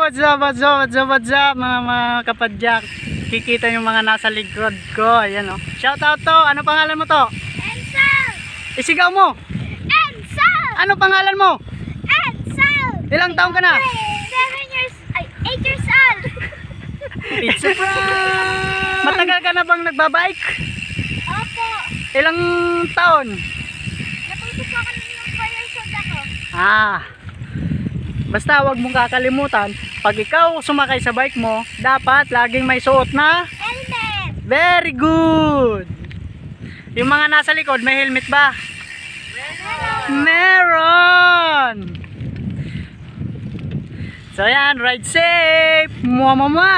What's up, what's up, what's up, what's up, mga, mga kapadyak. Kikita yung mga nasa likod ko. Ayan, oh. Shout out to. Ano pangalan mo to? Ansel! Isigaw mo. Ansel! Ano pangalan mo? Ansel! Ilang taong ka na? Seven years, ay, eight years old. Matagal ka na bang nagbabike? Opo. Ilang taon? Natuto po ako ng fire shot ako. Ah. Basta wag mong kakalimutan, pag ikaw sumakay sa bike mo, dapat laging may suot na Helmet! Very good. Yung mga nasa likod, may helmet ba? Meron! So yan, ride safe! Mua mama!